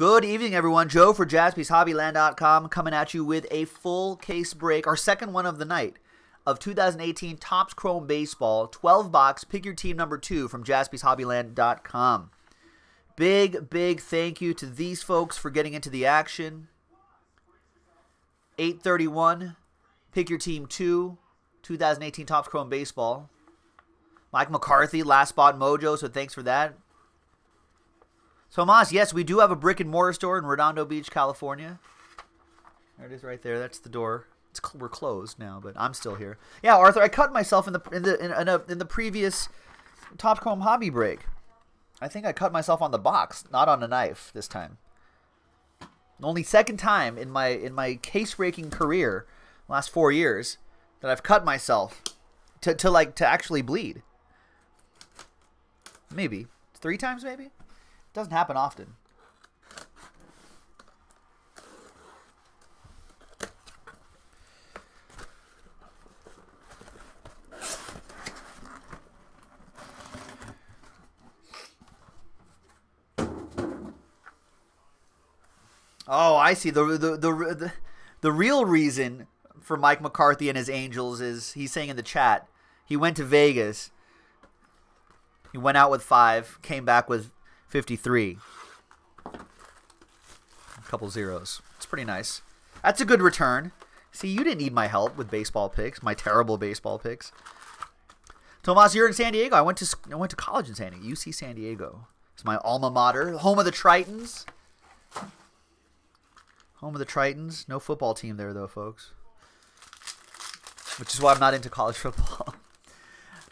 Good evening, everyone. Joe for jaspyshobbyland.com coming at you with a full case break, our second one of the night of 2018 Topps Chrome Baseball 12 box. Pick your team number two from jaspyshobbyland.com. Big, big thank you to these folks for getting into the action. 831, pick your team two, 2018 Topps Chrome Baseball. Mike McCarthy, last spot mojo, so thanks for that. Tomas, yes, we do have a brick and mortar store in Redondo Beach, California. There it is, right there. That's the door. It's we're closed now, but I'm still here. Yeah, Arthur, I cut myself in the in the in, in, a, in the previous Topps Chrome hobby break. I think I cut myself on the box, not on a knife this time. Only second time in my in my case breaking career, last four years, that I've cut myself to to like to actually bleed. Maybe three times, maybe. Doesn't happen often. Oh, I see. The, the the the the real reason for Mike McCarthy and his Angels is he's saying in the chat he went to Vegas. He went out with five, came back with 53. A couple zeros. It's pretty nice. That's a good return. See, you didn't need my help with baseball picks, my terrible baseball picks. Tomas, you're in San Diego. I went to I went to college in San Diego. UC San Diego. It's my alma mater, home of the Tritons. Home of the Tritons. No football team there though, folks. Which is why I'm not into college football.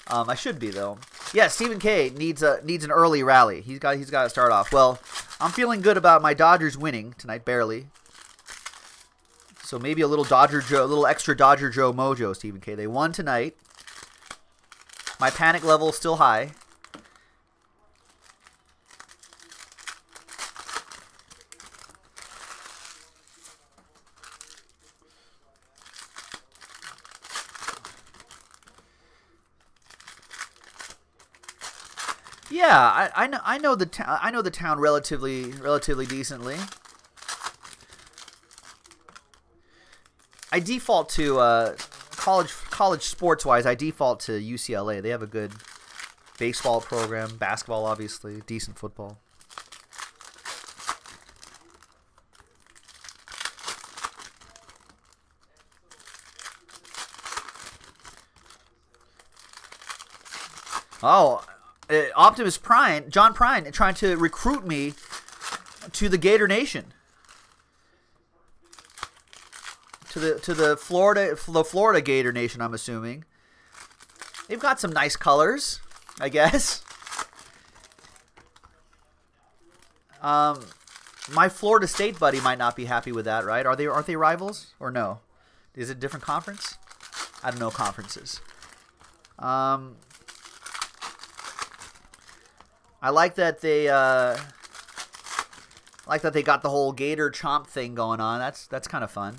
um, I should be though. Yeah, Stephen K needs a needs an early rally. He's got he's got to start off. Well, I'm feeling good about my Dodgers winning tonight, barely. So maybe a little Dodger Joe, a little extra Dodger Joe mojo, Stephen K. They won tonight. My panic level is still high. Yeah, I, I know I know the town I know the town relatively relatively decently. I default to uh, college college sports wise. I default to UCLA. They have a good baseball program, basketball obviously, decent football. Oh, uh, Optimus Prime, John Prine, trying to recruit me to the Gator Nation, to the to the Florida the Florida Gator Nation. I'm assuming they've got some nice colors, I guess. Um, my Florida State buddy might not be happy with that, right? Are they aren't they rivals or no? Is it a different conference? I don't know conferences. Um, I like that they uh, like that they got the whole Gator chomp thing going on. That's that's kind of fun.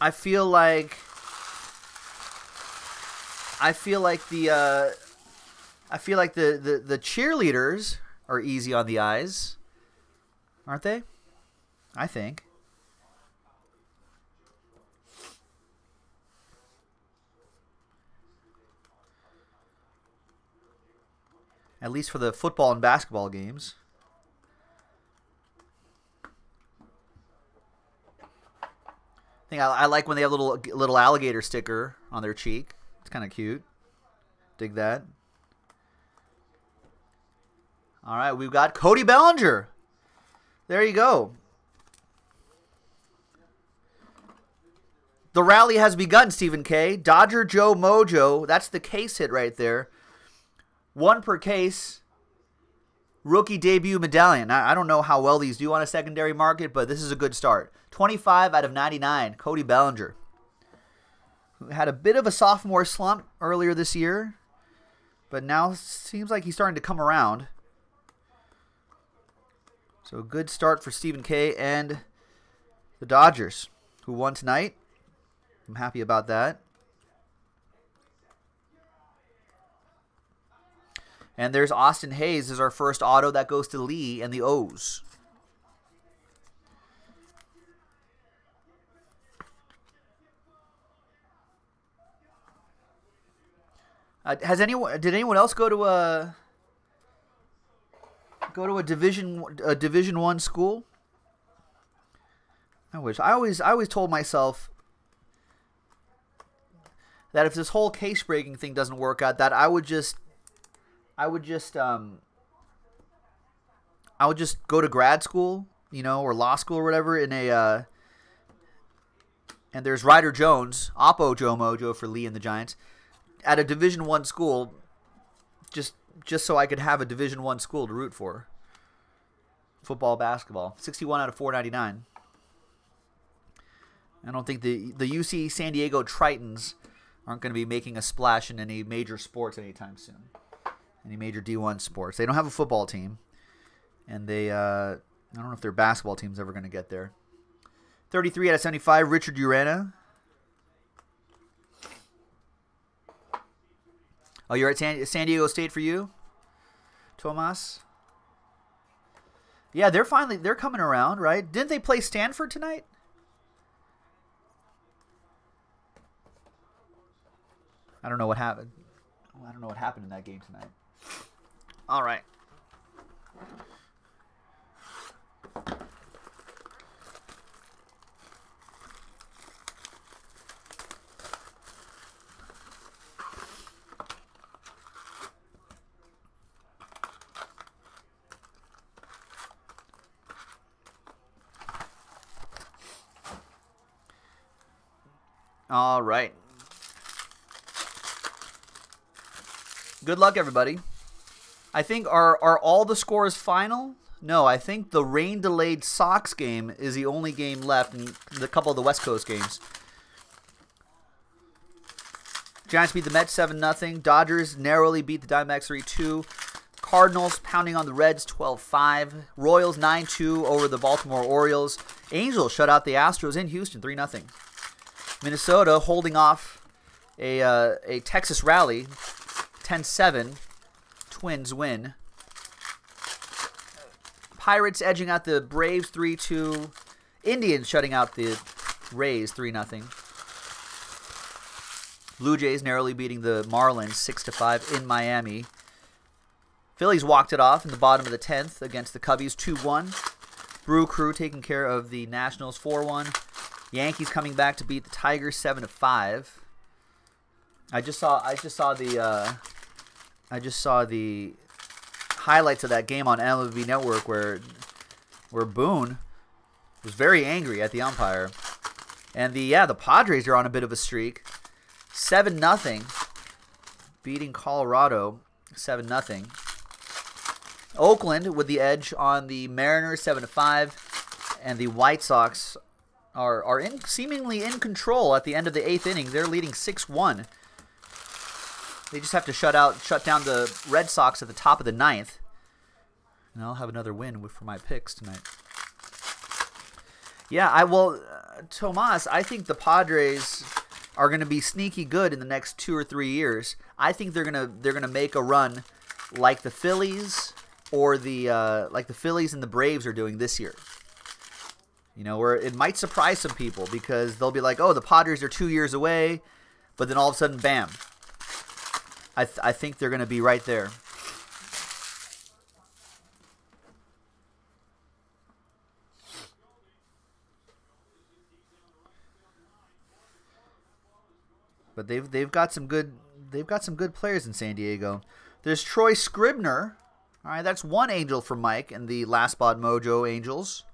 I feel like I feel like the uh, I feel like the, the the cheerleaders are easy on the eyes, aren't they? I think. At least for the football and basketball games. I think I, I like when they have a little little alligator sticker on their cheek. It's kind of cute. Dig that. All right, we've got Cody Bellinger. There you go. The rally has begun, Stephen K. Dodger Joe Mojo. That's the case hit right there one per case rookie debut medallion. I, I don't know how well these do on a secondary market, but this is a good start. 25 out of 99, Cody Bellinger. Who had a bit of a sophomore slump earlier this year, but now seems like he's starting to come around. So a good start for Stephen K and the Dodgers, who won tonight. I'm happy about that. And there's Austin Hays is our first auto that goes to Lee and the O's. Uh, has anyone did anyone else go to a go to a division a division 1 school? I wish. I always I always told myself that if this whole case breaking thing doesn't work out that I would just I would just um I would just go to grad school, you know, or law school or whatever in a uh and there's Ryder Jones, Oppo Joe Mojo for Lee and the Giants at a Division One school, just just so I could have a Division One school to root for. Football, basketball, sixty-one out of four ninety-nine. I don't think the the UC San Diego Tritons aren't going to be making a splash in any major sports anytime soon. Any major D1 sports. They don't have a football team, and they uh, I don't know if their basketball team's ever going to get there. 33 out of 75, Richard Urena. Oh, you're at San, San Diego State for you, Tomas. Yeah, they're finally they're coming around, right? Didn't they play Stanford tonight? I don't know what happened. I don't know what happened in that game tonight. All right. All right. Good luck, everybody. I think are are all the scores final? No, I think the rain delayed Sox game is the only game left in the couple of the West Coast games. Giants beat the Mets 7 0. Dodgers narrowly beat the Diamondbacks 3 2. Cardinals pounding on the Reds 12 5. Royals 9 2 over the Baltimore Orioles. Angels shut out the Astros in Houston 3 0. Minnesota holding off a, uh, a Texas rally 10 7. Twins win. Pirates edging out the Braves 3 2. Indians shutting out the Rays 3 0. Blue Jays narrowly beating the Marlins 6 5 in Miami. Phillies walked it off in the bottom of the 10th against the Cubbies 2 1. Brew Crew taking care of the Nationals 4 1. Yankees coming back to beat the Tigers 7 5. I just saw I just saw the uh, I just saw the highlights of that game on MLB Network where where Boone was very angry at the umpire. And the yeah, the Padres are on a bit of a streak. 7 nothing beating Colorado 7 nothing. Oakland with the edge on the Mariners 7 5 and the White Sox are are in seemingly in control at the end of the 8th inning. They're leading 6-1. They just have to shut out, shut down the Red Sox at the top of the ninth, and I'll have another win for my picks tonight. Yeah, I will, uh, Tomas. I think the Padres are going to be sneaky good in the next two or three years. I think they're gonna they're gonna make a run like the Phillies or the uh, like the Phillies and the Braves are doing this year. You know, where it might surprise some people because they'll be like, "Oh, the Padres are two years away," but then all of a sudden, bam, I, th- I think they're going to be right there. But they've they've got some good they've got some good players in San Diego. There's Troy Scribner. All right, that's one angel for Mike and the Last Spot Mojo Angels.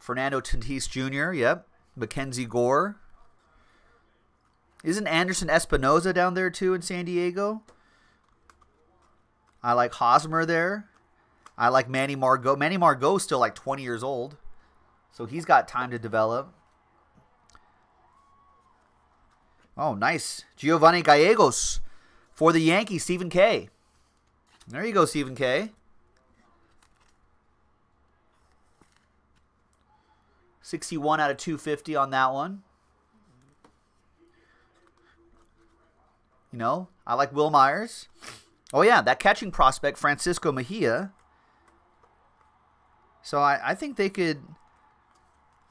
Fernando Tatis Jr., yep. Mackenzie Gore. Isn't Anderson Espinoza down there too in San Diego? I like Hosmer there. I like Manny Margot. Manny Margot's still like 20 years old. So he's got time to develop. Oh, nice. Giovanny Gallegos for the Yankees, Stephen K. There you go, Stephen K. 61 out of 250 on that one. You know, I like Wil Myers. Oh yeah, that catching prospect Francisco Mejia. So I, I think they could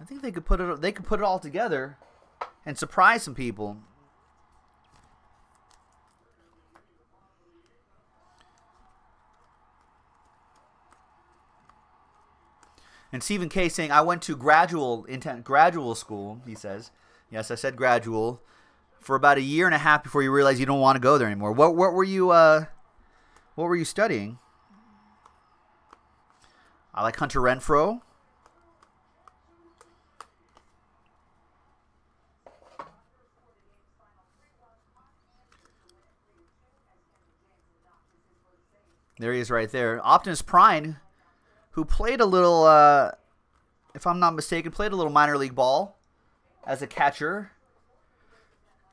I think they could put it they could put it all together and surprise some people. And Stephen K saying, I went to gradual intent gradual school, he says. Yes, I said gradual. For about a year and a half before you realize you don't want to go there anymore. What what were you uh what were you studying? I like Hunter Renfroe. There he is right there. Optimus Prime who played a little, uh, if I'm not mistaken, played a little minor league ball as a catcher,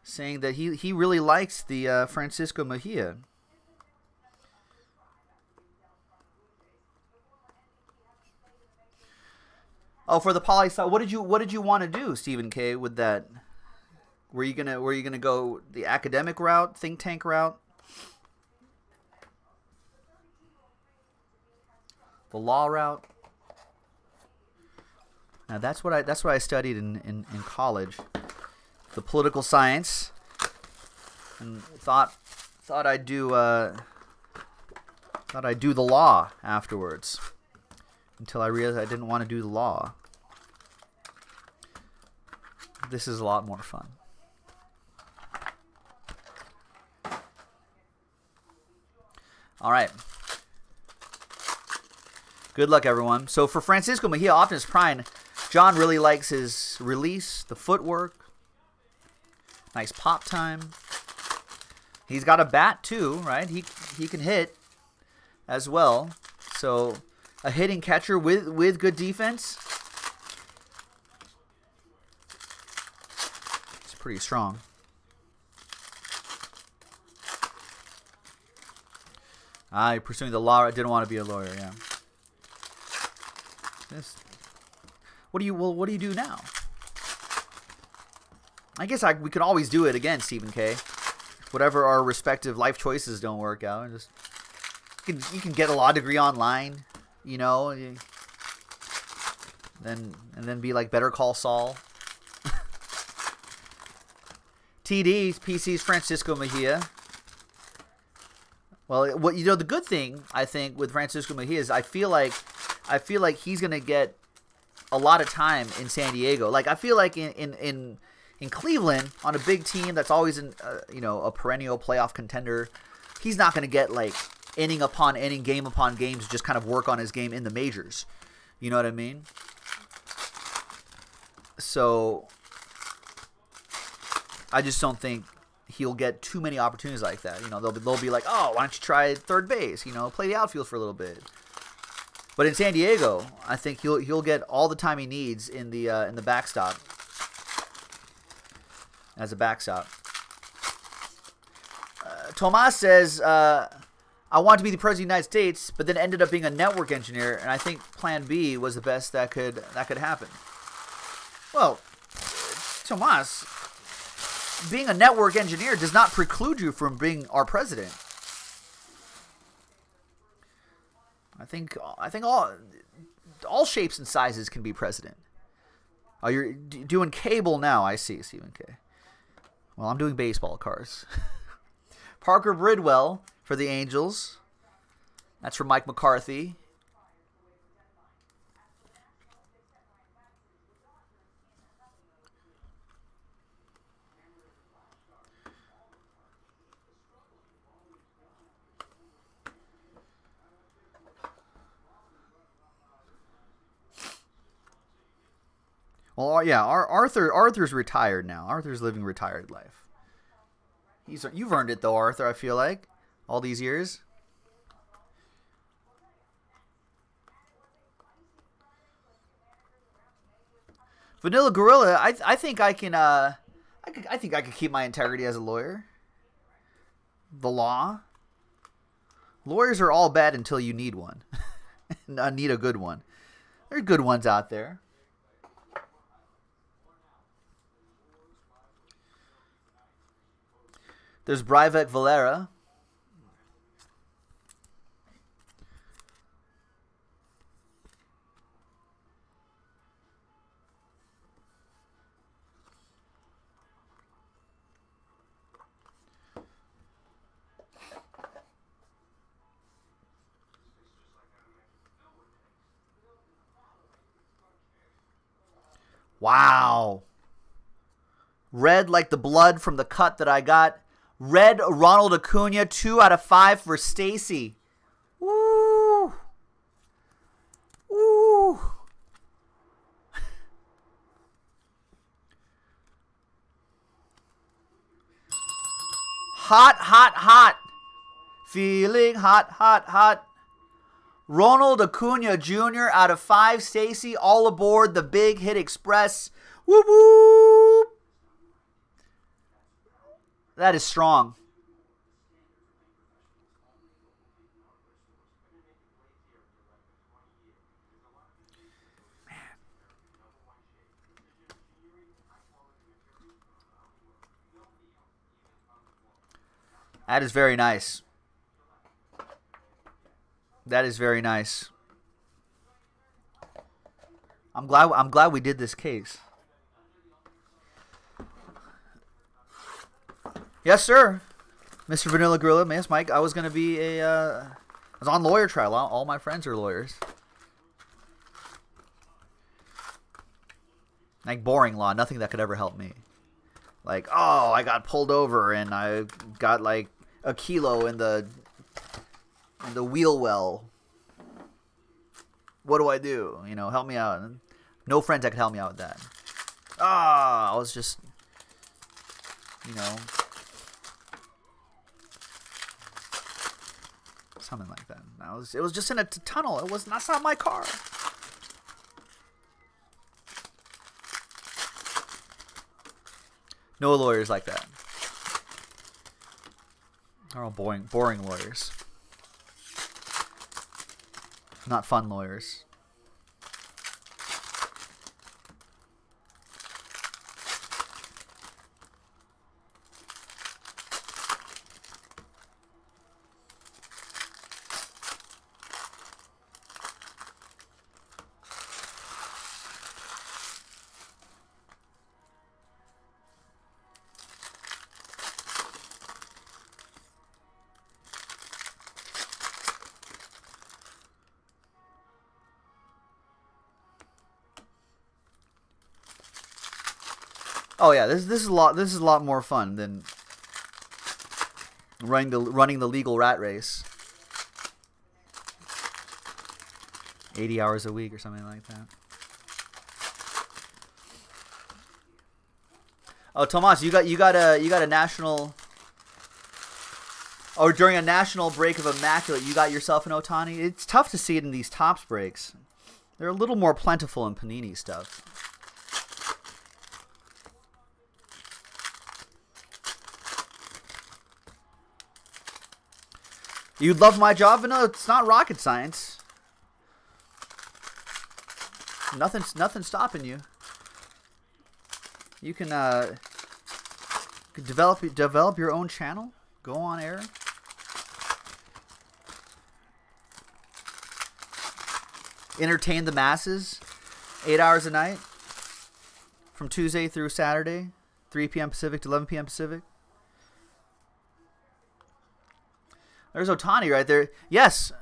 saying that he, he really likes the uh, Francisco Mejia. Oh, for the poli sci, what did you what did you want to do, Stephen K. With that, were you gonna were you gonna go the academic route, think tank route? The law route. Now that's what I that's what I studied in, in, in college, the political science, and thought thought I'd do uh, thought I'd do the law afterwards, until I realized I didn't want to do the law. This is a lot more fun. All right. Good luck, everyone. So for Francisco Mejia, Optimus Prime, John really likes his release, the footwork. Nice pop time. He's got a bat too, right? He he can hit as well. So a hitting catcher with with good defense. It's pretty strong. Ah, pursuing the law. I didn't want to be a lawyer, yeah. What do you well? What do you do now? I guess I we could always do it again, Stephen K. Whatever our respective life choices don't work out, just you can you can get a law degree online, you know, then and then be like Better Call Saul. TD's PC's Francisco Mejia. Well, what you know, the good thing I think with Francisco Mejia is I feel like I feel like he's gonna get a lot of time in San Diego. Like I feel like in in in, in Cleveland on a big team that's always in uh, you know a perennial playoff contender, he's not gonna get like inning upon inning, game upon games, just kind of work on his game in the majors. You know what I mean? So I just don't think he'll get too many opportunities like that. You know, they'll be, they'll be like, oh, why don't you try third base? You know, play the outfield for a little bit. But in San Diego, I think he'll he'll get all the time he needs in the uh, in the backstop as a backstop. Uh, Tomas says, uh, "I want to be the president of the United States, but then ended up being a network engineer, and I think Plan B was the best that could that could happen." Well, Tomas, being a network engineer does not preclude you from being our president. I think I think all all shapes and sizes can be president. Oh, you're d- doing cable now. I see, Stephen K. Well, I'm doing baseball cards. Parker Bridwell for the Angels. That's for Mike McCarthy. Well, yeah, Arthur Arthur's retired now. Arthur's living retired life. He's you've earned it though, Arthur. I feel like all these years. Vanilla Gorilla, I I think I can uh I could, I think I could keep my integrity as a lawyer. The law. Lawyers are all bad until you need one. I need a good one. There are good ones out there. There's Breyvic Valera. Wow. Red like the blood from the cut that I got. Red Ronald Acuna, two out of five for Stacy. Woo! Woo! Hot, hot, hot. Feeling hot, hot, hot. Ronald Acuna Jr. out of five. Stacy, all aboard the Big Hit Express. Whoop whoop. That is strong. That is very nice. That is very nice. I'm glad I'm glad we did this case. Yes, sir. Mr. Vanilla Gorilla, yes, Mike. I was gonna be a. Uh, I was on lawyer trial. All, all my friends are lawyers. Like boring law, nothing that could ever help me. Like, oh, I got pulled over and I got like a kilo in the in the wheel well. What do I do? You know, help me out. No friends that could help me out with that. Ah, I was just, you know, something like that. I was, it was just in a t- tunnel. It was that's not my car. No lawyers like that. They're all boring, boring lawyers. Not fun lawyers. Oh yeah, this this is a lot. This is a lot more fun than running the running the legal rat race. Eighty hours a week or something like that. Oh, Tomas, you got you got a you got a national. Or during a national break of immaculate, you got yourself an Ohtani. It's tough to see it in these Topps breaks. They're a little more plentiful in Panini stuff. You'd love my job, but no, it's not rocket science. Nothing's nothing stopping you. You can uh, develop develop your own channel. Go on air. Entertain the masses. Eight hours a night. From Tuesday through Saturday, 3 p.m. Pacific to 11 p.m. Pacific. There's Ohtani right there. Yes.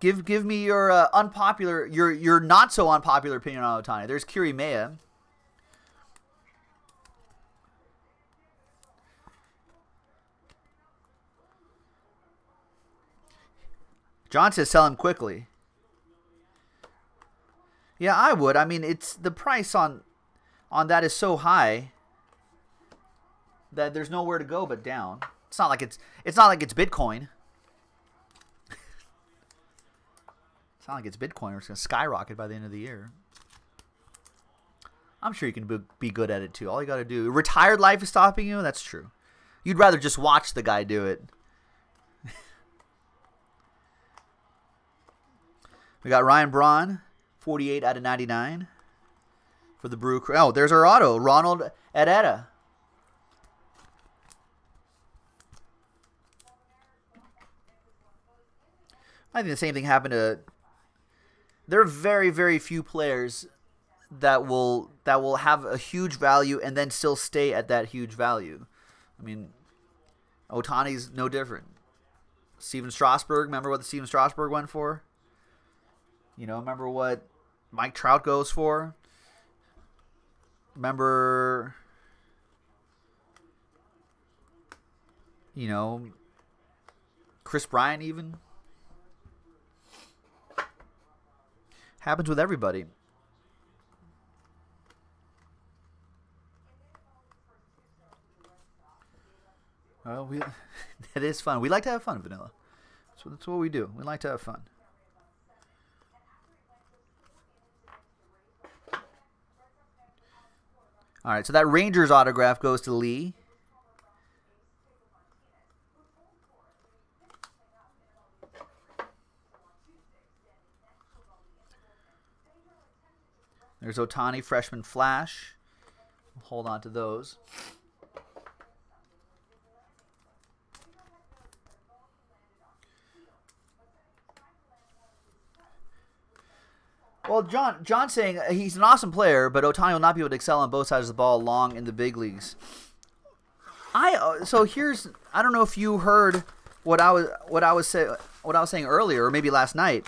Give give me your uh, unpopular, your your not so unpopular opinion on Ohtani. There's Kirimea. John says sell him quickly. Yeah, I would. I mean, it's the price on on that is so high that there's nowhere to go but down. It's not like it's it's not like it's Bitcoin. it's not like it's Bitcoin it's gonna skyrocket by the end of the year. I'm sure you can be good at it too. All you got to do, retired life is stopping you. That's true. You'd rather just watch the guy do it. we got Ryan Braun, 48 out of 99 for the Brew Crew. Oh, there's our auto, Nolan Arenado. I think the same thing happened to. There are very very few players that will that will have a huge value and then still stay at that huge value. I mean, Ohtani's no different. Stephen Strasburg, remember what the Stephen Strasburg went for? You know, remember what Mike Trout goes for? Remember you know, Kris Bryant even happens with everybody. Well, we it is fun. We like to have fun, Vanilla. So that's what we do. We like to have fun. All right, so that Rangers autograph goes to Lee. There's Ohtani, freshman flash. hold on to those. Well, John, John's saying he's an awesome player, but Ohtani will not be able to excel on both sides of the ball long in the big leagues. I uh, so here's I don't know if you heard what I was what I was say, what I was saying earlier, or maybe last night.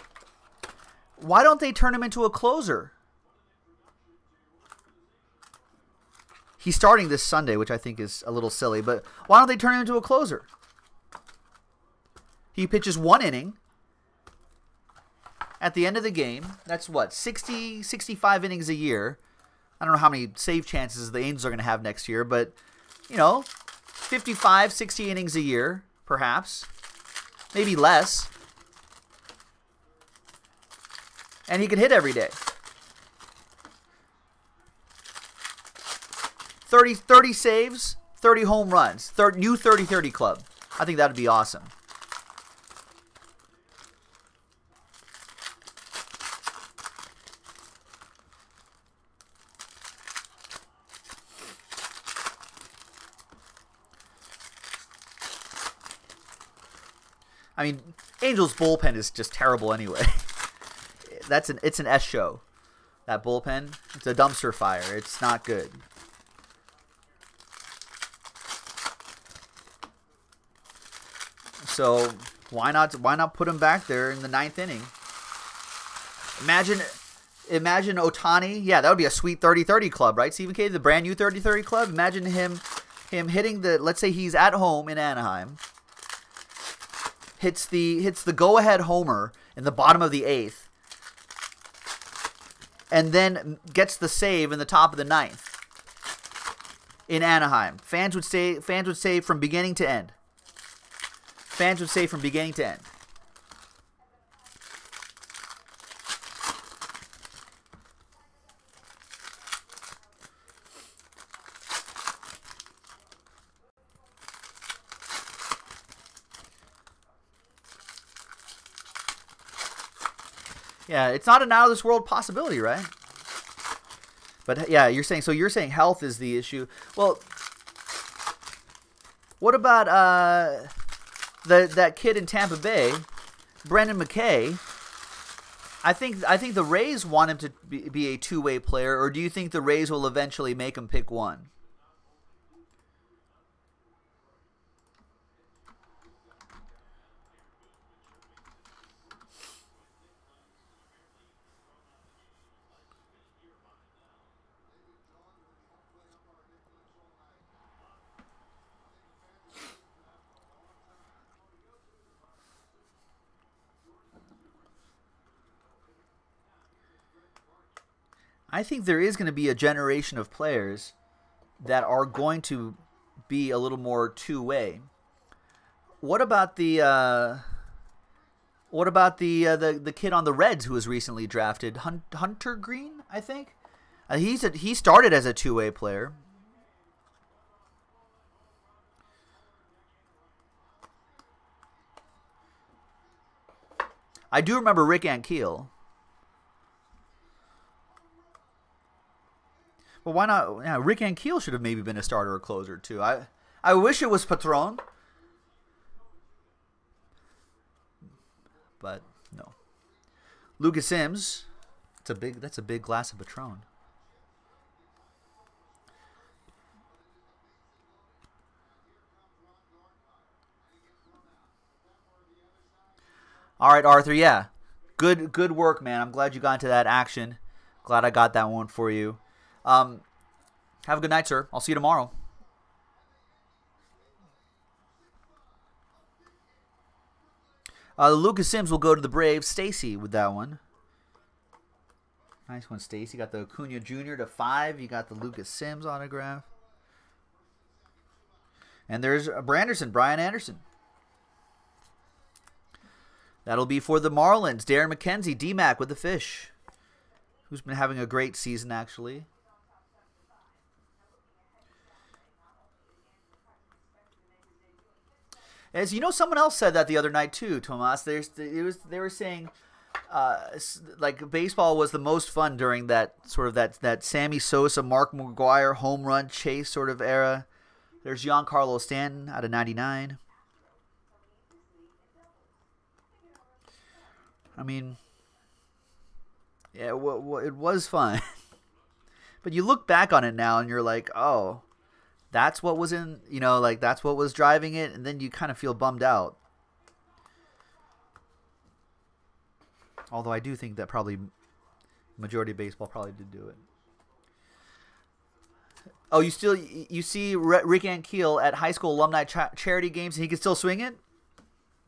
Why don't they turn him into a closer? He's starting this Sunday, which I think is a little silly, but why don't they turn him into a closer? He pitches one inning, at the end of the game, that's what, 60, 65 innings a year. I don't know how many save chances the Angels are going to have next year, but, you know, 55, 60 innings a year, perhaps. Maybe less. And he can hit every day. 30, 30 saves, 30 home runs, 30, new 30 30 club. I think that would be awesome. I mean, Angels bullpen is just terrible anyway. That's an it's an S show. That bullpen, it's a dumpster fire. It's not good. So why not why not put him back there in the ninth inning? Imagine imagine Ohtani. Yeah, that would be a sweet 30-30 club, right? Stephen K, the brand new 30-30 club. Imagine him him hitting the let's say he's at home in Anaheim hits the hits the go ahead homer in the bottom of the eighth, and then gets the save in the top of the ninth in Anaheim. Fans would say fans would say from beginning to end. Fans would say from beginning to end. Yeah, it's not an out of this world possibility, right? But yeah, you're saying so. You're saying health is the issue. Well, what about uh, the that kid in Tampa Bay, Brendan McKay? I think I think the Rays want him to be, be a two way player, or do you think the Rays will eventually make him pick one? I think there is going to be a generation of players that are going to be a little more two way. What about the uh, what about the uh, the the kid on the Reds who was recently drafted, Hunter Greene? I think uh, he's a, he started as a two way player. I do remember Rick Ankiel. Well, why not? Yeah, Rick Ankiel should have maybe been a starter or closer too. I I wish it was Patron, but No. Lucas Sims. That's a big. That's a big glass of Patron. All right, Arthur. Yeah, good good work, man. I'm glad you got into that action. Glad I got that one for you. Um, have a good night, sir. I'll see you tomorrow. Uh, Lucas Sims will go to the Braves. Stacy with that one. Nice one, Stacy. Got the Acuna Jr. to five. You got the Lucas Sims autograph. And there's Branderson, Brian Anderson. That'll be for the Marlins. Darren McKenzie, DMAC with the fish, who's been having a great season, actually. As you know, someone else said that the other night too, Tomas. There's, it was, they were saying, uh, like baseball was the most fun during that sort of that that Sammy Sosa, Mark McGwire home run chase sort of era. There's Giancarlo Stanton out of '99. I mean, yeah, it was fun. but you look back on it now and you're like, oh, that's what was in, you know, like that's what was driving it, and then you kind of feel bummed out. Although I do think that probably majority of baseball probably did do it. Oh, you still you see Rick Ankiel at high school alumni cha- charity games, and he can still swing it.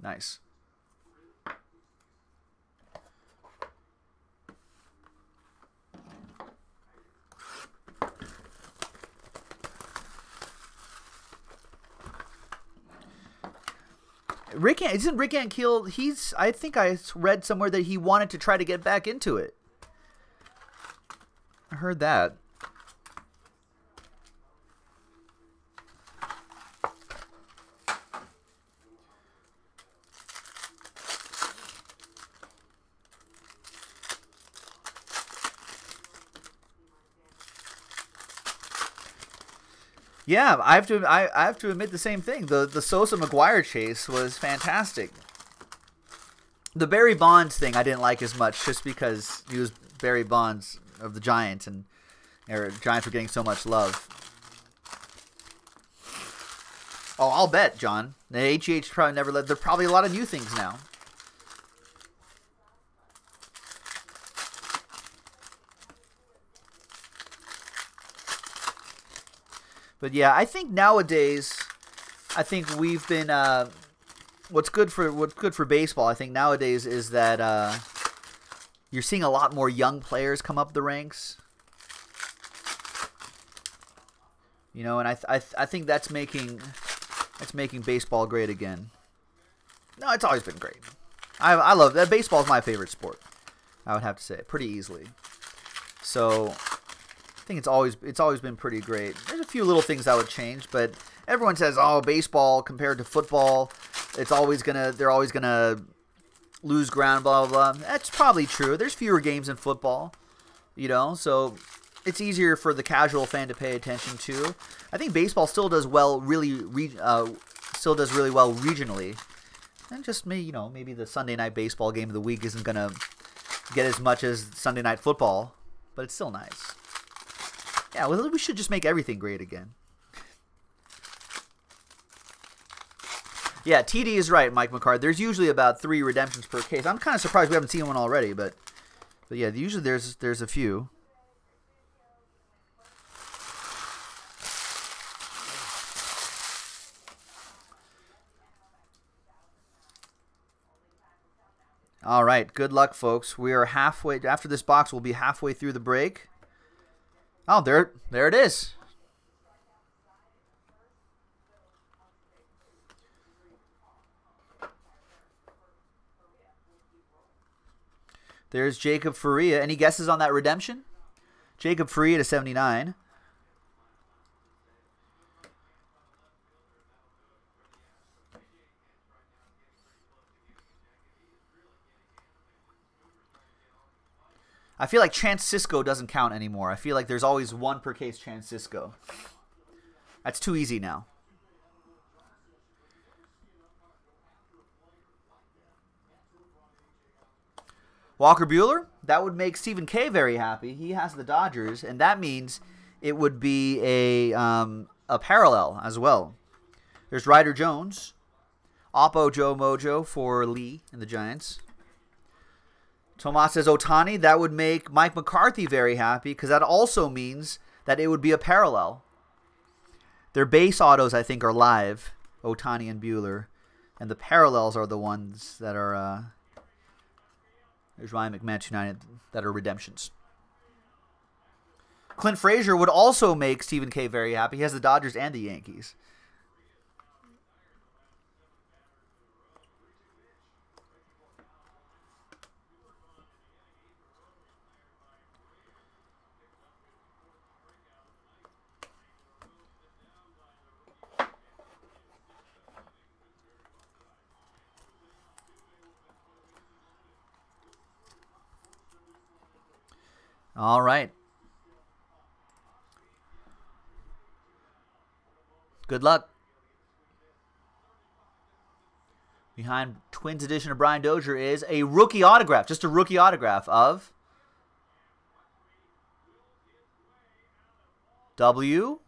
Nice. Rick isn't Rick Ankiel. He's I think I read somewhere that he wanted to try to get back into it. I heard that. Yeah, I have to. I, I have to admit the same thing. The the Sosa McGwire chase was fantastic. The Barry Bonds thing I didn't like as much, just because he was Barry Bonds of the Giants, and or Giants were getting so much love. Oh, I'll bet, John. The HH probably never led. There probably a lot of new things now. But yeah, I think nowadays, I think we've been. Uh, what's good for what's good for baseball, I think nowadays is that uh, you're seeing a lot more young players come up the ranks. You know, and I th- I, th- I think that's making that's making baseball great again. No, it's always been great. I I love that. Baseball is my favorite sport. I would have to say pretty easily. So think it's always it's always been pretty great. There's a few little things I would change, but everyone says, "Oh, baseball compared to football, it's always gonna they're always gonna lose ground." Blah blah blah. That's probably true. There's fewer games in football, you know, so it's easier for the casual fan to pay attention to. I think baseball still does well, really, re- uh, still does really well regionally, and just me, you know, maybe the Sunday night baseball game of the week isn't gonna get as much as Sunday night football, but it's still nice. Yeah, well, we should just make everything great again. yeah, TD is right, Mike McCard. There's usually about three redemptions per case. I'm kind of surprised we haven't seen one already, but but yeah, usually there's there's a few. All right, good luck, folks. We are halfway after this box. We'll be halfway through the break. Oh, there, there it is. There's Jacob Faria. Any guesses on that redemption? Jacob Faria to 79. I feel like Chance Sisco doesn't count anymore. I feel like there's always one per case Chance Sisco. That's too easy now. Walker Buehler, that would make Stephen K very happy. He has the Dodgers, and that means it would be a um, a parallel as well. There's Ryder Jones, Oppo Joe Mojo for Lee and the Giants. Tomas says Ohtani, that would make Mike McCarthy very happy because that also means that it would be a parallel. Their base autos, I think, are live, Ohtani and Buehler, and the parallels are the ones that are. Uh, there's Ryan McMahon United that are redemptions. Clint Frazier would also make Stephen K very happy. He has the Dodgers and the Yankees. All right. Good luck. Behind Twins edition of Brian Dozier is a rookie autograph, just a rookie autograph of W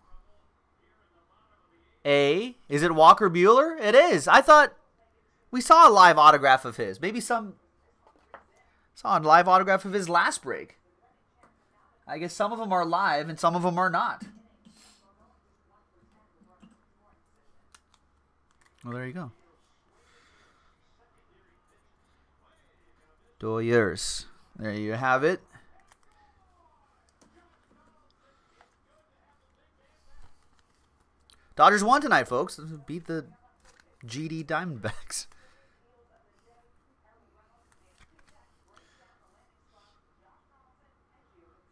A. Is it Walker Buehler? It is. I thought we saw a live autograph of his. Maybe some saw a live autograph of his last break. I guess some of them are live and some of them are not. Well, there you go. Doyers. There you have it. Dodgers won tonight, folks. Beat the GD Diamondbacks.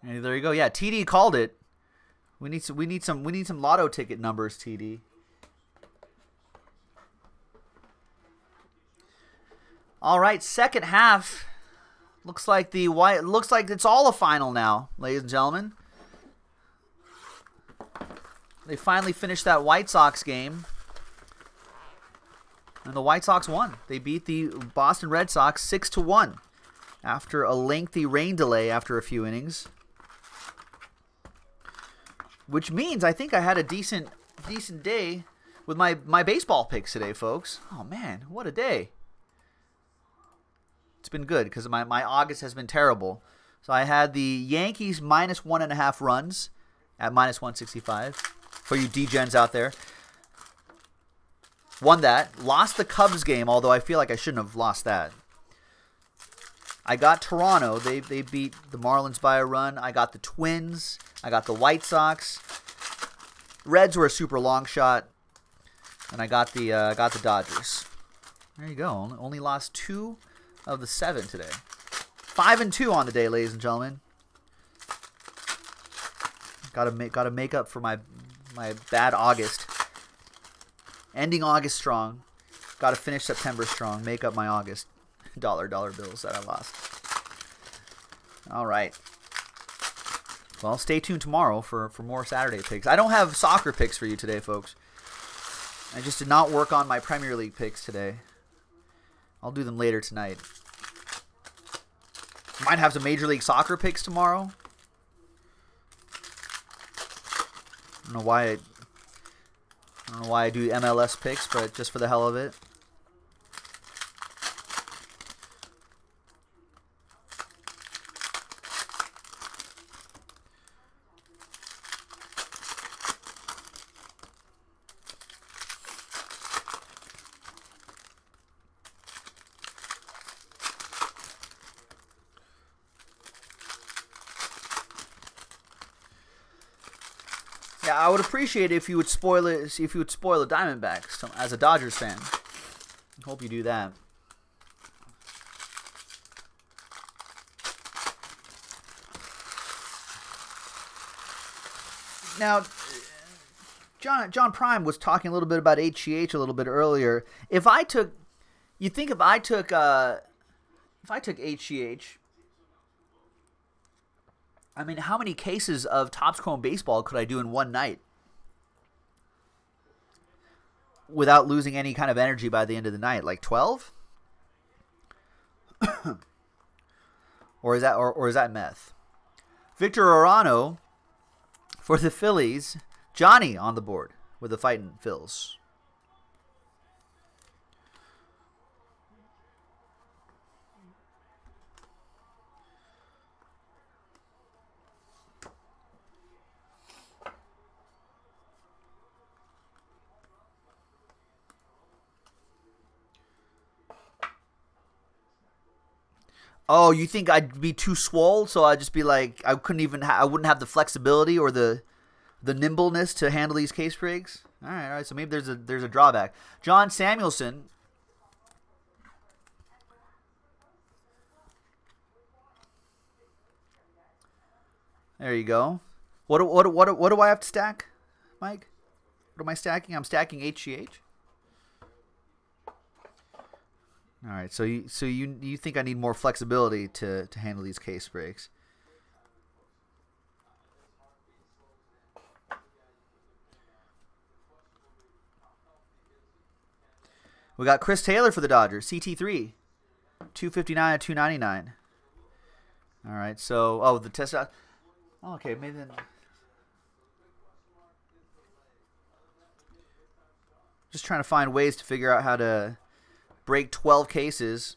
And there you go. Yeah, TD called it. We need some. We need some. We need some lotto ticket numbers, TD. All right, second half. Looks like the white. Looks like it's all a final now, ladies and gentlemen. They finally finished that White Sox game. And the White Sox won. They beat the Boston Red Sox 6 to 1 after a lengthy rain delay after a few innings which means I think I had a decent decent day with my my baseball picks today, folks. Oh man, what a day! It's been good because my my August has been terrible. So I had the Yankees minus one and a half runs at minus one sixty five for you degens out there. Won that. Lost the Cubs game, although I feel like I shouldn't have lost that. I got Toronto. They they beat the Marlins by a run. I got the Twins. I got the White Sox. Reds were a super long shot, and I got the uh, got the Dodgers. There you go. Only lost two of the seven today. Five and two on the day, ladies and gentlemen. Got to make got to make up for my my bad August. Ending August strong. Got to finish September strong. Make up my August dollar dollar bills that I lost. All right. Well, stay tuned tomorrow for, for more Saturday picks. I don't have soccer picks for you today, folks. I just did not work on my Premier League picks today. I'll do them later tonight. Might have some Major League Soccer picks tomorrow. I don't know why I, I don't know why I do MLS picks, but just for the hell of it. I would appreciate it if you would spoil it. If you would spoil the Diamondbacks as a Dodgers fan. Hope you do that. Now, John John Prime was talking a little bit about HGH a little bit earlier. If I took, you think if I took, uh, if I took HGH I mean, how many cases of Topps Chrome baseball could I do in one night without losing any kind of energy by the end of the night? Like 12? or is that or, or is that meth? Victor Arano for the Phillies. Johnny on the board with the fighting Phils. Oh, you think I'd be too swole, so I'd just be like I couldn't even ha- I wouldn't have the flexibility or the the nimbleness to handle these case breaks. All right, all right. So maybe there's a there's a drawback. John Samuelson. There you go. What what what what do I have to stack, Mike? What am I stacking? I'm stacking HGH. All right, so you so you you think I need more flexibility to to handle these case breaks? We got Chris Taylor for the Dodgers, CT3, 259 to 299. All right, so oh the test. Uh, oh, okay, maybe then. Just trying to find ways to figure out how to break 12 cases,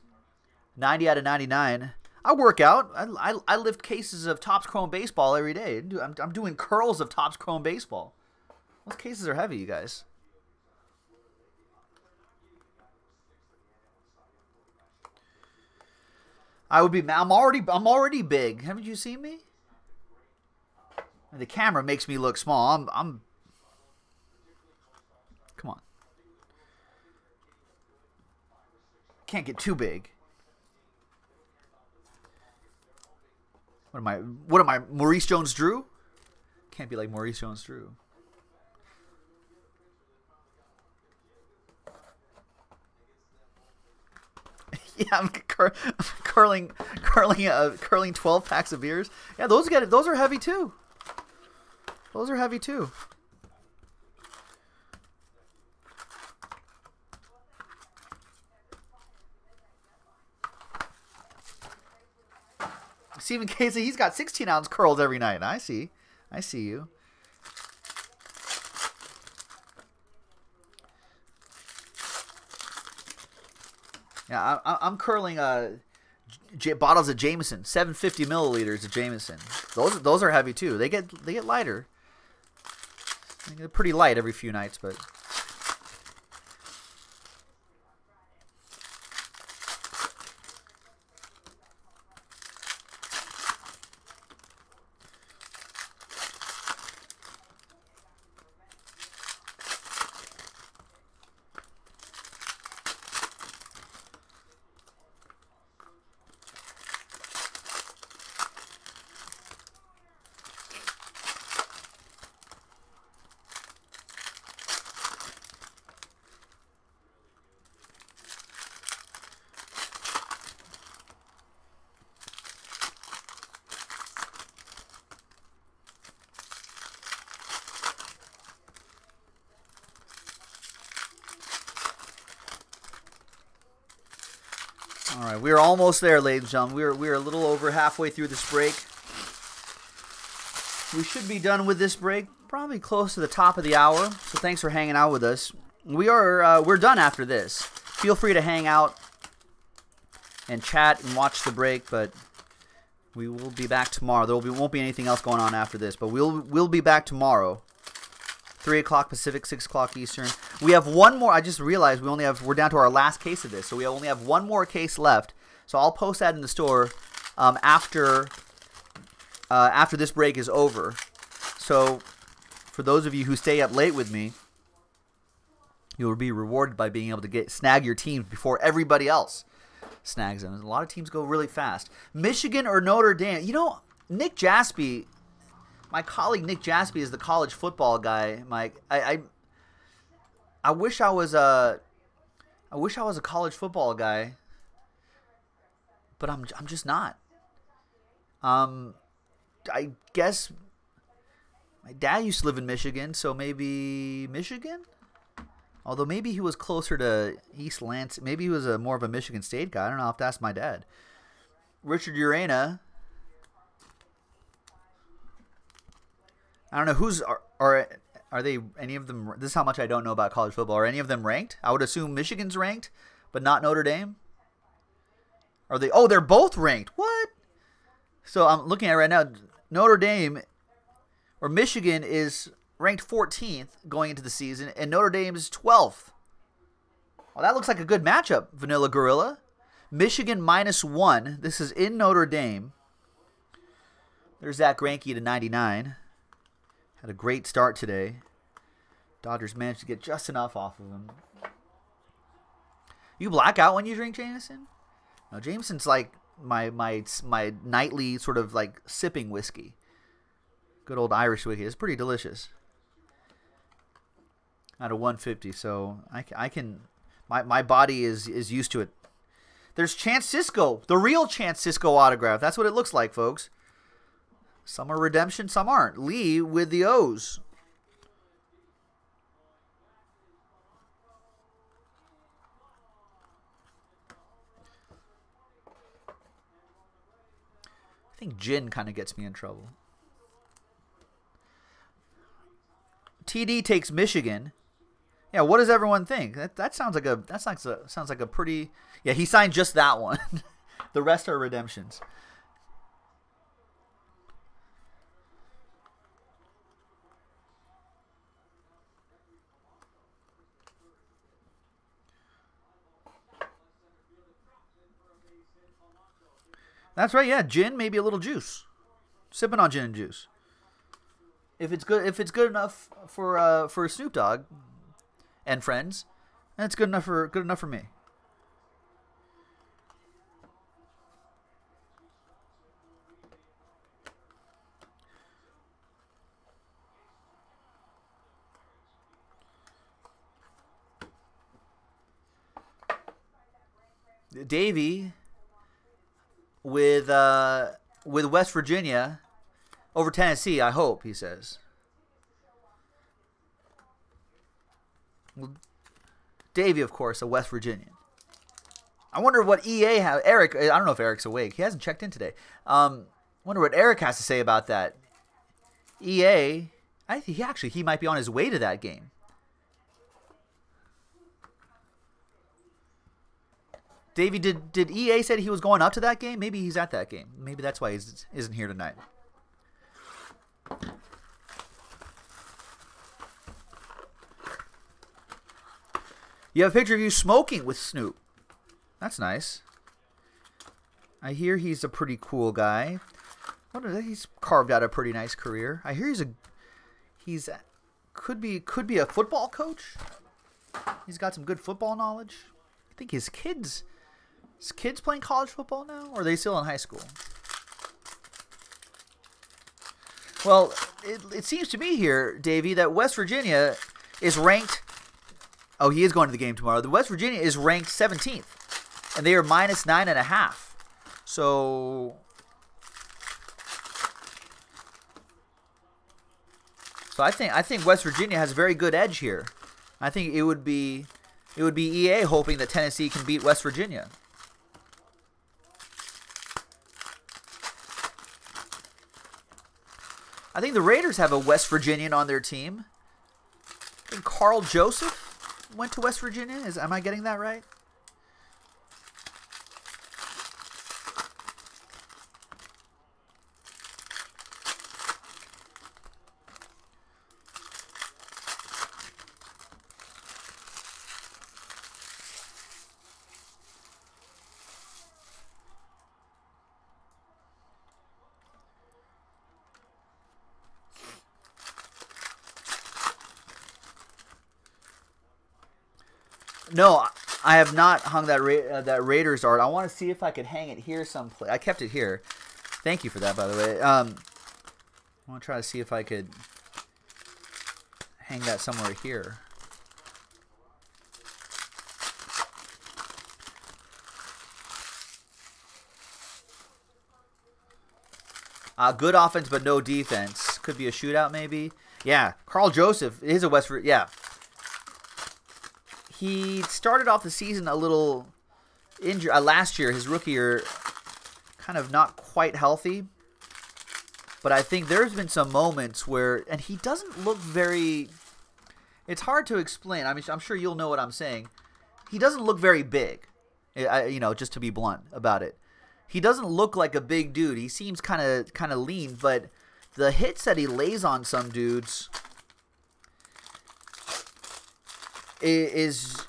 90 out of 99. I work out. I, I, I lift cases of Topps Chrome baseball every day. I'm, I'm doing curls of Topps Chrome baseball. Those cases are heavy, you guys. I would be. I'm already. I'm already big. Haven't you seen me? The camera makes me look small. I'm. I'm. Come on. Can't get too big. What am I? What am I? Maurice Jones-Drew? Can't be like Maurice Jones-Drew. yeah, I'm, cur- curling, curling, uh, curling twelve packs of beers. Yeah, those get those are heavy too. Those are heavy too. Stephen Casey, he's got 16 ounce curls every night. I see. I see you. Yeah, I, am curling uh, J- bottles of Jameson, 750 milliliters of Jameson. Those those are heavy too. They get they get lighter. They get pretty light every few nights, but we are almost there, ladies and gentlemen. We are we are a little over halfway through this break. We should be done with this break probably close to the top of the hour. So thanks for hanging out with us. We are uh, we're done after this. Feel free to hang out and chat and watch the break, but we will be back tomorrow. There will be, won't be anything else going on after this, but we'll we'll be back tomorrow. 3 o'clock Pacific, 6 o'clock Eastern. We have one more. I just realized we only have, we're down to our last case of this. So we only have one more case left. So I'll post that in the store um, after, uh, after this break is over. So for those of you who stay up late with me, you'll be rewarded by being able to get snag your teams before everybody else snags them. A lot of teams go really fast. Michigan or Notre Dame. You know, Nick Jaspy my colleague Nick Jaspy is the college football guy. Mike, I, I, I wish I was a, I wish I was a college football guy, but I'm I'm just not. Um, I guess my dad used to live in Michigan, so maybe Michigan. Although maybe he was closer to East Lansing. Maybe he was a more of a Michigan State guy. I don't know. I have to ask my dad. Richard Urena. I don't know who's are, are are they any of them? This is how much I don't know about college football. Are any of them ranked? I would assume Michigan's ranked, but not Notre Dame. Are they? Oh, they're both ranked. What? So I'm looking at right now. Notre Dame or Michigan is ranked 14th going into the season, and Notre Dame is 12th. Well, that looks like a good matchup, Vanilla Gorilla. Michigan minus one. This is in Notre Dame. There's Zack Greinke to 99. Had a great start today. Dodgers managed to get just enough off of him. You black out when you drink Jameson? No, Jameson's like my my my nightly sort of like sipping whiskey. Good old Irish whiskey. It's pretty delicious. Out of 150, so I, I can my my body is is used to it. There's Chance Sisco, the real Chance Sisco autograph. That's what it looks like, folks. Some are redemption, some aren't. Lee with the O's. Think gin kind of gets me in trouble. TD takes Michigan. Yeah, what does everyone think? That, that sounds like a that sounds like a, sounds like a pretty Yeah, he signed just that one. the rest are redemptions. That's right. Yeah, gin, maybe a little juice. Sipping on gin and juice. If it's good, if it's good enough for uh, for Snoop Dogg and friends, then it's good enough for good enough for me. Davey with uh, with West Virginia over Tennessee. I hope he says. Davy, of course, a West Virginian. I wonder what EA have. Eric, I don't know if Eric's awake. He hasn't checked in today. Um, wonder what Eric has to say about that. EA, I he actually he might be on his way to that game. Davey, did did EA said he was going up to that game? Maybe he's at that game. Maybe that's why he isn't here tonight. You have a picture of you smoking with Snoop. That's nice. I hear he's a pretty cool guy. He's carved out a pretty nice career. I hear he's a he's could be could be a football coach. He's got some good football knowledge. I think his kids is kids playing college football now, or are they still in high school? Well, it, it seems to me here, Davey, that West Virginia is ranked. Oh, he is going to the game tomorrow. The West Virginia is ranked 17th, and they are minus nine and a half. So, so I think I think West Virginia has a very good edge here. I think it would be it would be EA hoping that Tennessee can beat West Virginia. I think the Raiders have a West Virginian on their team. I think Karl Joseph went to West Virginia. Is am I getting that right? No, I have not hung that Ra- uh, that Raiders art. I want to see if I could hang it here someplace. I kept it here. Thank you for that, by the way. Um, I want to try to see if I could hang that somewhere here. Uh, good offense, but no defense. Could be a shootout, maybe. Yeah, Karl Joseph is a West. Yeah, he started off the season a little injured. Uh, last year, his rookie year, kind of not quite healthy. But I think there's been some moments where, and he doesn't look very. It's hard to explain. I mean, I'm sure you'll know what I'm saying. He doesn't look very big. I, you know, just to be blunt about it, he doesn't look like a big dude. He seems kind of kind of lean, but the hits that he lays on some dudes is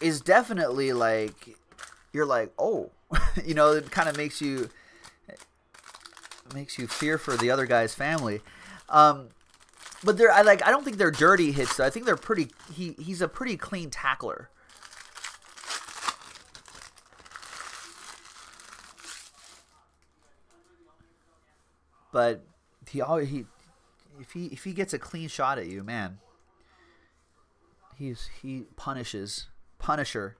is definitely like you're like oh you know it kind of makes you makes you fear for the other guy's family um but they're I like I don't think they're dirty hits though. I think they're pretty he he's a pretty clean tackler but he always he if he if he gets a clean shot at you man he's he punishes punisher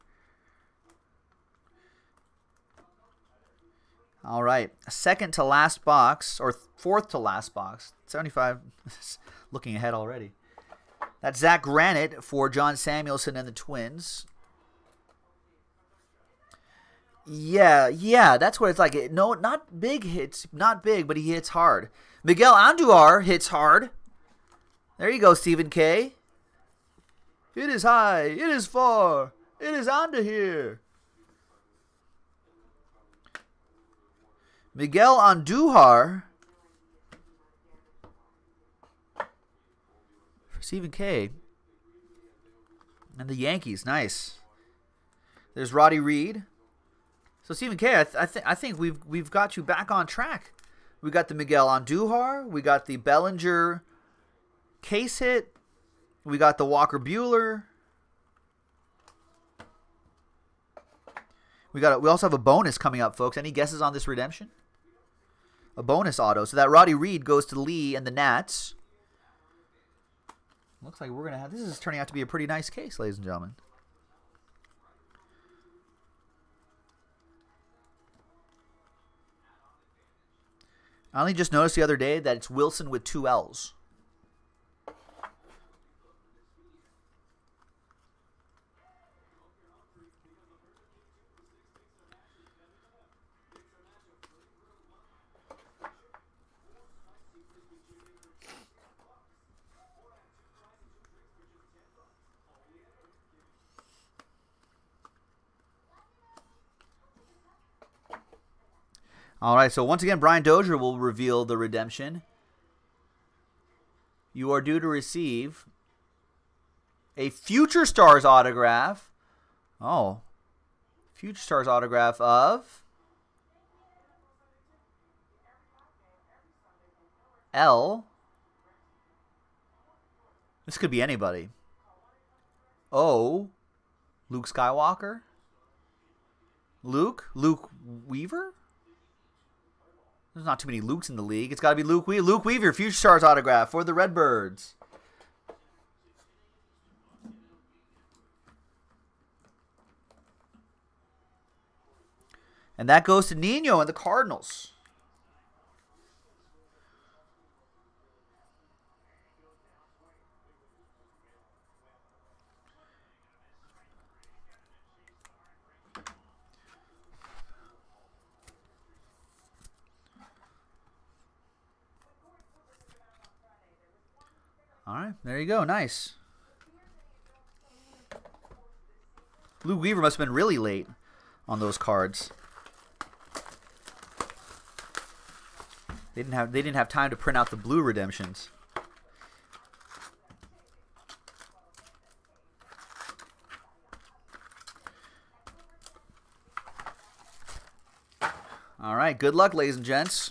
All right, second to last box, or fourth to last box. 75, looking ahead already. That's Zach Granite for John Samuelson and the Twins. Yeah, yeah, that's what it's like. No, not big hits, not big, but he hits hard. Miguel Andujar hits hard. There you go, Stephen K. It is high, it is far, it is under here. Miguel Andujar for Stephen K. And the Yankees, nice. There's Raudy Read. So Stephen K, I, th- I, th- I think we've we've got you back on track. We got the Miguel Andujar, we got the Bellinger case hit, we got the Walker Buehler. We got a, we also have a bonus coming up, folks. Any guesses on this redemption? a bonus auto. So that Raudy Read goes to Lee and the Nats. Looks like we're to have this is turning out to be a pretty nice case, ladies and gentlemen. I only just noticed the other day that it's Wilson with two L's. All right, so once again, Brian Dozier will reveal the redemption. You are due to receive a Future Stars autograph. Oh, Future Stars autograph of L. This could be anybody. O. Luke Skywalker. Luke? Luke Weaver? There's not too many Lukes in the league. It's got to be Luke Weaver. Luke Weaver, Future Stars autograph for the Redbirds. And that goes to Nino and the Cardinals. All right, there you go. Nice. Luke Weaver must have been really late on those cards. They didn't have they didn't have time to print out the blue redemptions. All right, good luck, ladies and gents.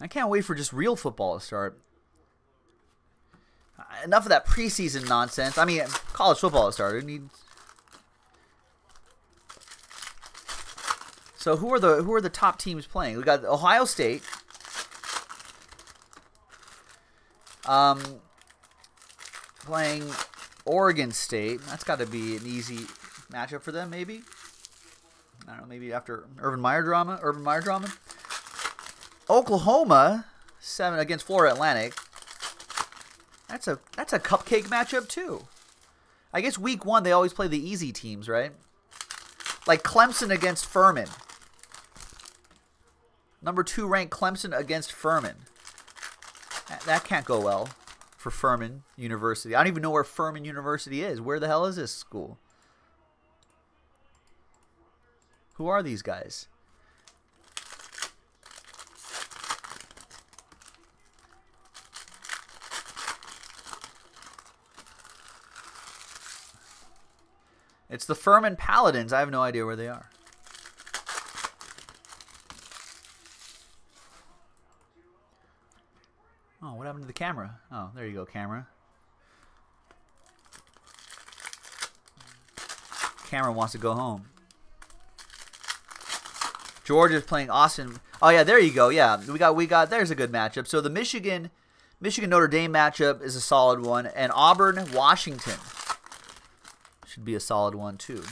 I can't wait for just real football to start. Enough of that preseason nonsense. I mean, college football has started. Needs... So who are the who are the top teams playing? We got Ohio State. Um, playing Oregon State. That's got to be an easy matchup for them, maybe. I don't know, maybe after Urban Meyer drama, Urban Meyer drama. Oklahoma seven against Florida Atlantic. That's a that's a cupcake matchup too. I guess week one they always play the easy teams, right? Like Clemson against Furman. Number two ranked Clemson against Furman. That can't go well for Furman University. I don't even know where Furman University is. Where the hell is this school? Who are these guys? It's the Furman Paladins. I have no idea where they are. Oh, what happened to the camera? Oh, there you go, camera. Camera wants to go home. George is playing Austin. Oh yeah, there you go. Yeah, we got we got. There's a good matchup. So the Michigan, Michigan Notre Dame matchup is a solid one, and Auburn Washington should be a solid one too.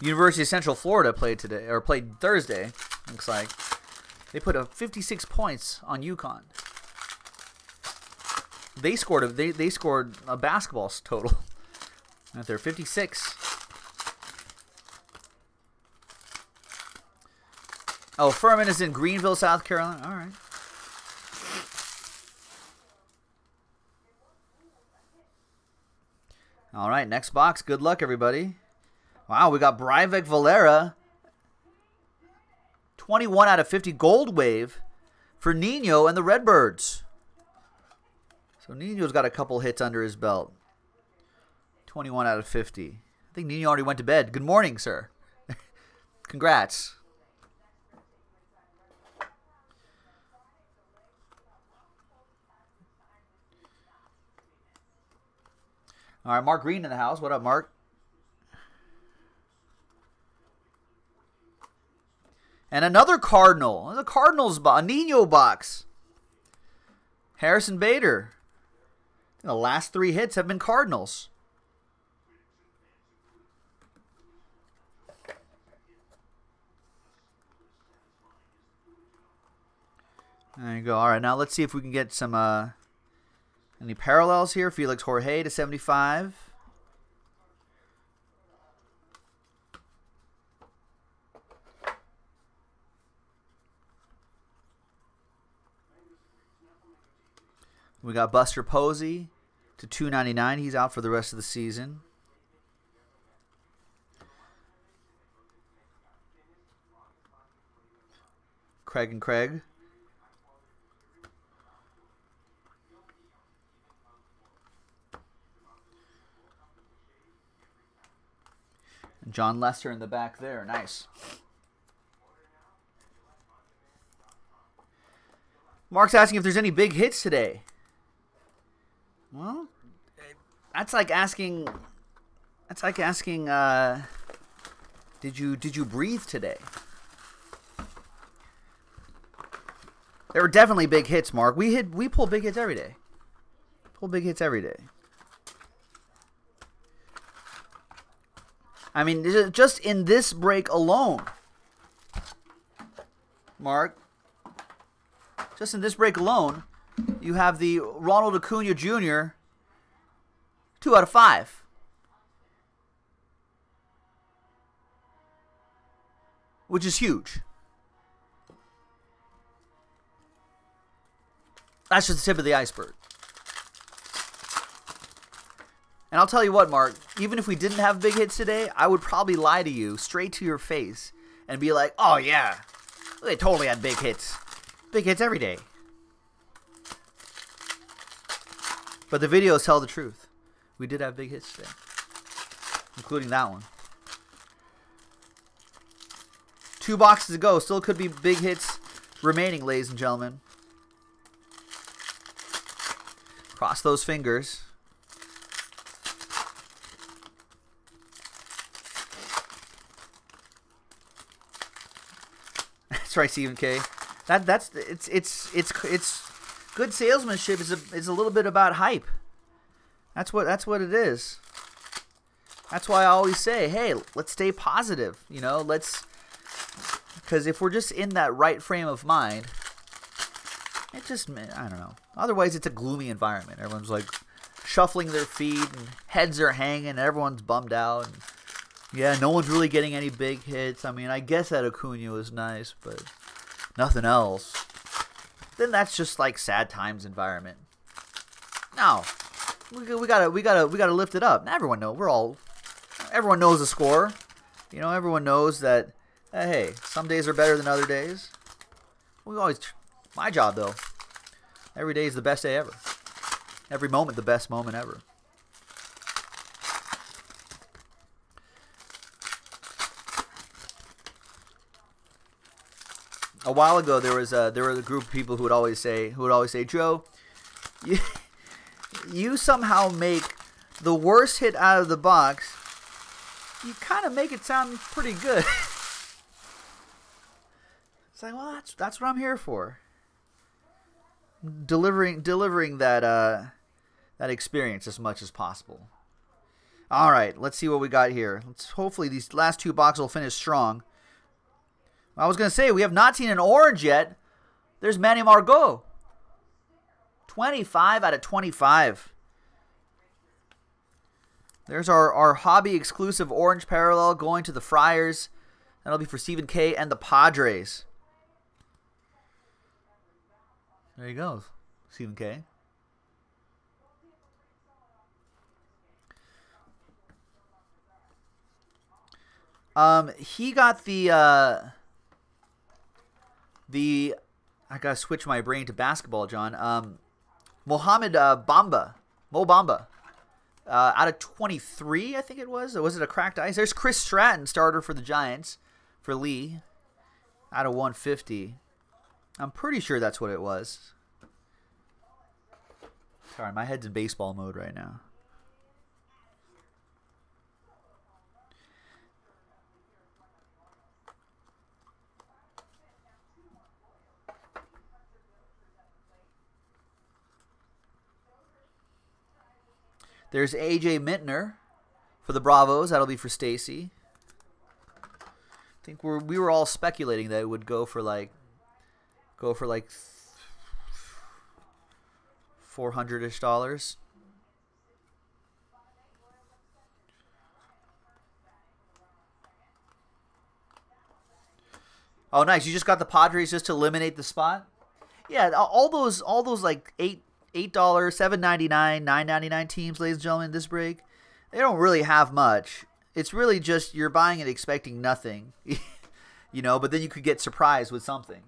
University of Central Florida played today or played Thursday. Looks like they put a 56 points on UConn. They scored a they, they scored a basketball total. At their 56. Oh, Furman is in Greenville, South Carolina. All right. All right, next box. Good luck, everybody. Wow, we got Breyvic Valera. 21 out of 50 gold wave for Nino and the Redbirds. So Nino's got a couple hits under his belt. 21 out of 50. I think Nino already went to bed. Good morning, sir. Congrats. All right, Mark Green in the house. What up, Mark? And another Cardinal. The Cardinals box. A Nino box. Harrison Bader. The last three hits have been Cardinals. There you go. All right, now let's see if we can get some uh, any parallels here. Felix Jorge to 75. We got Buster Posey to 299. He's out for the rest of the season. Craig and Craig. Jon Lester in the back there. Nice. Mark's asking if there's any big hits today. Well, that's like asking. That's like asking. Uh, did you did you breathe today? There were definitely big hits, Mark. We hit we pull big hits every day. Pull big hits every day. I mean, just in this break alone, Mark. Just in this break alone, you have the Ronald Acuna Jr. Two out of five. Which is huge. That's just the tip of the iceberg. And I'll tell you what, Mark, even if we didn't have big hits today, I would probably lie to you straight to your face and be like, oh, yeah, they totally had big hits. Big hits every day. But the videos tell the truth. We did have big hits today, including that one. Two boxes to go. Still could be big hits remaining, ladies and gentlemen. Cross those fingers. That's right, Stephen K. That that's it's it's it's it's good salesmanship is a is a little bit about hype. That's what that's what it is. That's why I always say, hey, let's stay positive. You know, let's because if we're just in that right frame of mind, it just I don't know. Otherwise, it's a gloomy environment. Everyone's like shuffling their feet and heads are hanging. Everyone's bummed out. And, yeah, no one's really getting any big hits. I mean, I guess that Acuna was nice, but nothing else. Then that's just like sad times environment. No, we, we gotta we gotta we gotta lift it up. Now Everyone know we're all everyone knows the score. You know, everyone knows that. Uh, hey, some days are better than other days. We always my job though. Every day is the best day ever. Every moment the best moment ever. A while ago there was a there was a group of people who would always say who would always say Joe, you, you somehow make the worst hit out of the box. You kind of make it sound pretty good. it's like, well, that's that's what I'm here for. Delivering delivering that uh that experience as much as possible. All right, let's see what we got here. Let's hopefully these last two boxes will finish strong. I was going to say, we have not seen an orange yet. There's Manny Margot. 25 out of 25. There's our, our hobby exclusive orange parallel going to the Friars. That'll be for Stephen K and the Padres. There he goes, Stephen K. Um, he got the uh, the I gotta switch my brain to basketball, John. Um, Mohamed uh, Bamba, Mo Bamba, uh, out of 23, I think it was. Or was it a cracked ice? There's Chris Stratton, starter for the Giants, for Lee, out of 150. I'm pretty sure that's what it was. Sorry, my head's in baseball mode right now. There's AJ Minter for the Bravos. That'll be for Stacy. I think we're we were all speculating that it would go for like go for like four hundred ish dollars. Oh, nice! You just got the Padres just to eliminate the spot. Yeah, all those all those like eight eight dollars, seven ninety nine, nine ninety nine teams, ladies and gentlemen, this break. They don't really have much. It's really just you're buying it expecting nothing, you know. But then you could get surprised with something.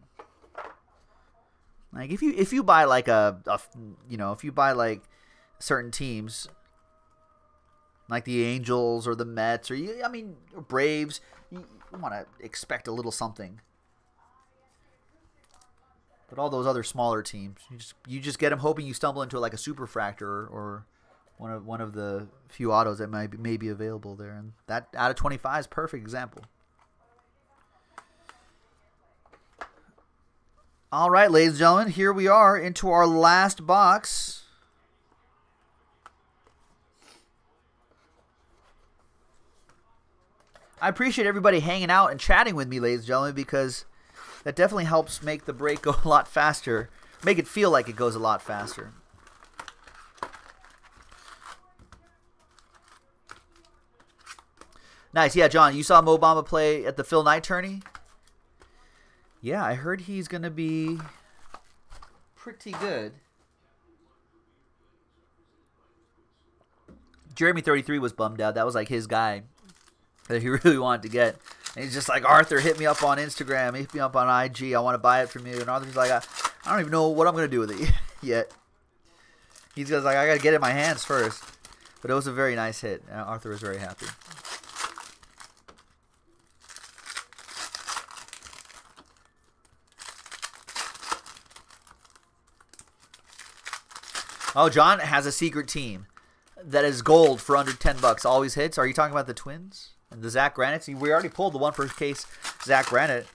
Like if you if you buy like a, a you know if you buy like certain teams, like the Angels or the Mets or you, I mean Braves, you, you want to expect a little something. But all those other smaller teams, you just you just get them hoping you stumble into like a superfractor or one of one of the few autos that might be, may be available there, and that out of 25 is perfect example. All right, ladies and gentlemen, here we are into our last box. I appreciate everybody hanging out and chatting with me, ladies and gentlemen, because that definitely helps make the break go a lot faster, make it feel like it goes a lot faster. Nice. Yeah, John, you saw Mo Bamba play at the Phil Knight tourney? Yeah, I heard he's going to be pretty good. Jeremy 33 was bummed out. That was like his guy that he really wanted to get. And he's just like, Arthur, hit me up on Instagram, hit me up on IG. I want to buy it from you. And Arthur's like, I, I don't even know what I'm going to do with it yet. He's just like, I got to get it in my hands first. But it was a very nice hit. Uh, Arthur was very happy. Oh, John has a secret team that is gold for under 10 bucks. Always hits. Are you talking about the Twins? And the Zach Granite. See, we already pulled the one first case Zach Granite.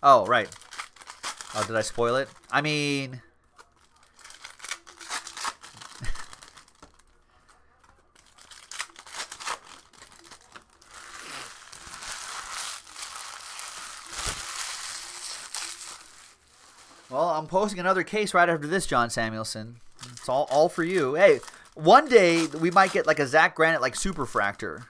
Oh, right. Oh, did I spoil it? I mean, I'm posting another case right after this, John Samuelson. It's all all for you. Hey, one day we might get like a Zach Granite like superfractor.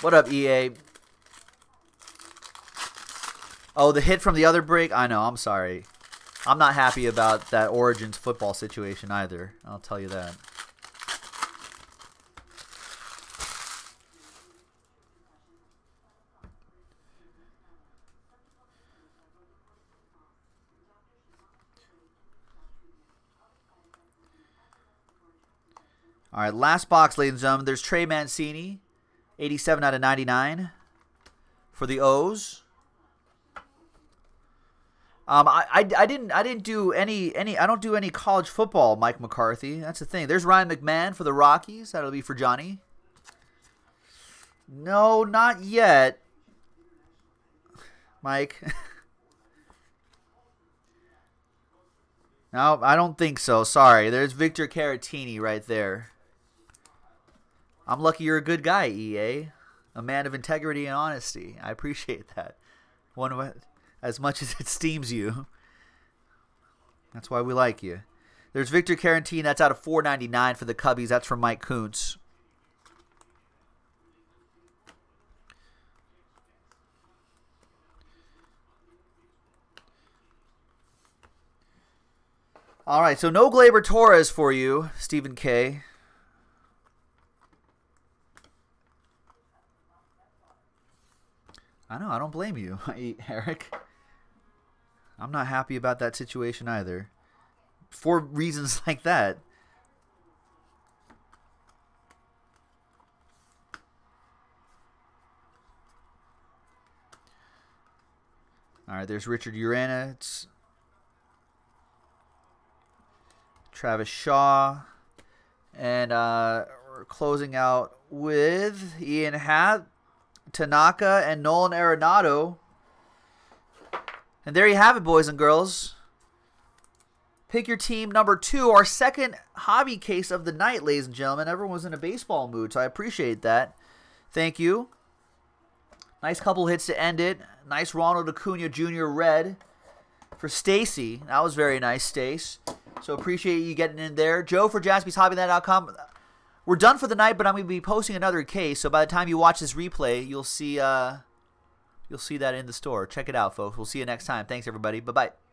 What up, EA? Oh, the hit from the other break? I know, I'm sorry. I'm not happy about that Origins football situation either. I'll tell you that. All right, last box, ladies and gentlemen. There's Trey Mancini, 87 out of 99 for the O's. Um, I, I, I didn't I didn't do any any I don't do any college football, Mike McCarthy. That's the thing. There's Ryan McMahon for the Rockies. That'll be for Johnny. No, not yet, Mike. no, I don't think so. Sorry. There's Victor Caratini right there. I'm lucky you're a good guy, EA. A man of integrity and honesty. I appreciate that. One of as much as it steams you. That's why we like you. There's Victor Caratini. That's out of 499 for the Cubbies. That's from Mike Kuntz. All right, so no Gleyber Torres for you, Stephen K. I know, I don't blame you, Eric. I'm not happy about that situation either. For reasons like that. All right, there's Richard Urena. Travis Shaw. And uh, we're closing out with Ian Happ, Tanaka, and Nolan Arenado. And there you have it, boys and girls. Pick your team number two, our second hobby case of the night, ladies and gentlemen. Everyone was in a baseball mood, so I appreciate that. Thank you. Nice couple hits to end it. Nice Ronald Acuna Jr. red for Stacy. That was very nice, Stace. So appreciate you getting in there. Joe for jaspyshobbyland.com. We're done for the night, but I'm going to be posting another case. So by the time you watch this replay, you'll see uh, You'll see that in the store. Check it out, folks. We'll see you next time. Thanks, everybody. Bye bye.